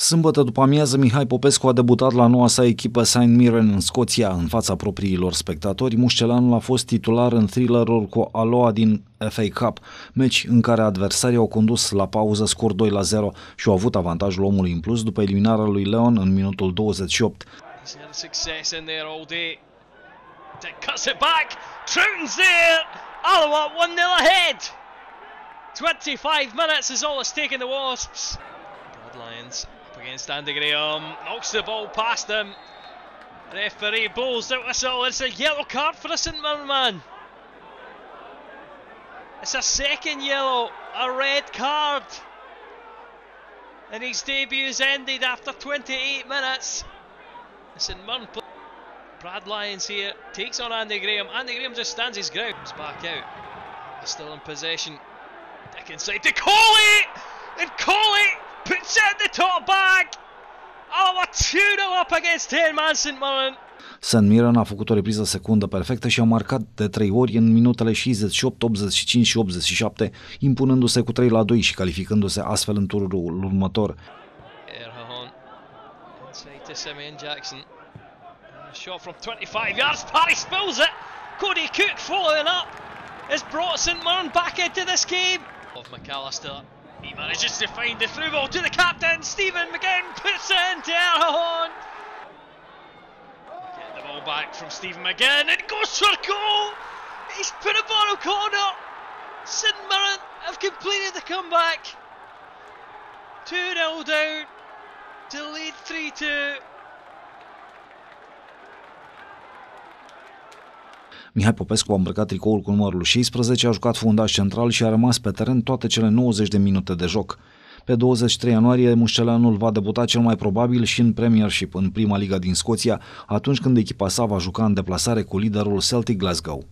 Sâmbătă după amiază, Mihai Popescu a debutat la noua sa echipă St. Mirren în Scoția, în fața propriilor spectatori. Mușcelanul a fost titular în thrillerul cu Aloa din FA Cup, meci în care adversarii au condus la pauză scor 2 la 0 și au avut avantajul omului în plus după eliminarea lui Leon în minutul 28. Success in there all day. Cuts it back. Trouton's there. Alloa 1-0 ahead. 25 minutes is all it's taken the Wasps. Lions up against Andy Graham, knocks the ball past him. Referee blows out whistle. It's a yellow card for the St Mirren man. It's a second yellow, a red card. And his debuts ended after 28 minutes. The St Mirren Brad Lyons here takes on Andy Graham. Andy Graham just stands his ground. He's back out. Still in possession. Dick inside to Coley! And Coley puts it in the top bag. Oh, a 2 up against 10 man St. Mirren. St. Mirren a făcut o repriză secundă perfectă și a marcat de 3 ori în minutele 68, 85 și 87, impunându-se cu 3 la 2 și calificându-se astfel în turul următor. Erhaon, inside to Simeon Jackson. A shot from 25 yards, Parry spills it. Cody Cook following up has brought St. Mirren back into this game. Of McAllister He manages to find the through ball to the captain. Stephen McGinn puts it into Erhajon. Get the ball back from Stephen McGinn. It goes for a goal. He's put a bottom corner. St Mirren have completed the comeback. 2 0 down to lead 3 Mihai Popescu a îmbrăcat tricoul cu numărul 16, a jucat fundaș central și a rămas pe teren toate cele 90 de minute de joc. Pe 23 ianuarie, Mușcelanul va debuta cel mai probabil și în Premiership, în prima liga din Scoția, atunci când echipa sa va juca în deplasare cu liderul Celtic Glasgow.